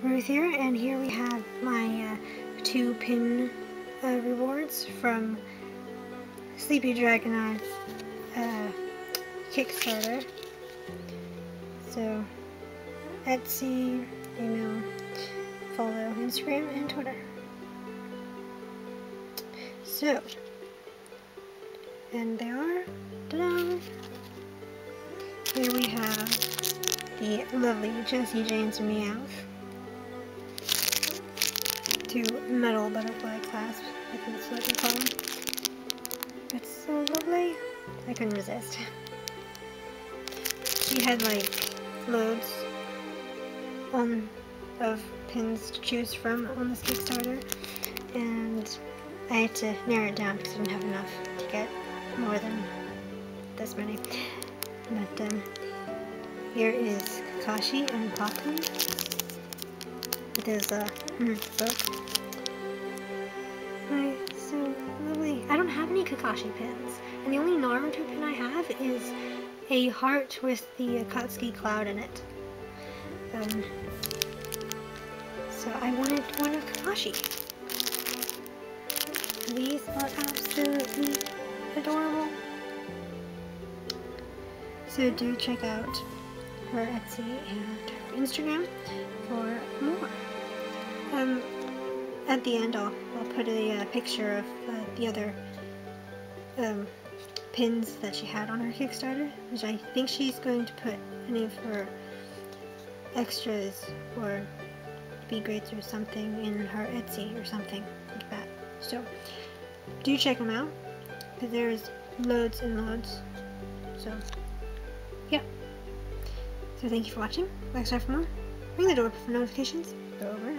Ruth here, and here we have my uh, two pin uh, rewards from Sleepy Dragon uh, Kickstarter. So, Etsy, email, follow Instagram and Twitter. So, and they are! Here we have the lovely Jessie James Meowth. Two metal butterfly clasps, I think that's what they call them. It's so lovely. I couldn't resist. She had like loads on of pins to choose from on this Kickstarter, and I had to narrow it down because I didn't have enough to get more than this many. But um, here is Kakashi and with his uh, book. So lovely. I don't have any Kakashi pins, and the only Naruto pin I have is a heart with the Akatsuki cloud in it. Um, so I wanted one of Kakashi. These are absolutely adorable. So do check out her Etsy and her Instagram for more. Um, at the end I'll, I'll put a uh, picture of uh, the other um, pins that she had on her Kickstarter, which I think she's going to put any of her extras or B grades or something in her Etsy or something like that. So do check them out because there's loads and loads. So yeah. So thank you for watching. Like, subscribe for more. Ring the door for notifications. Go over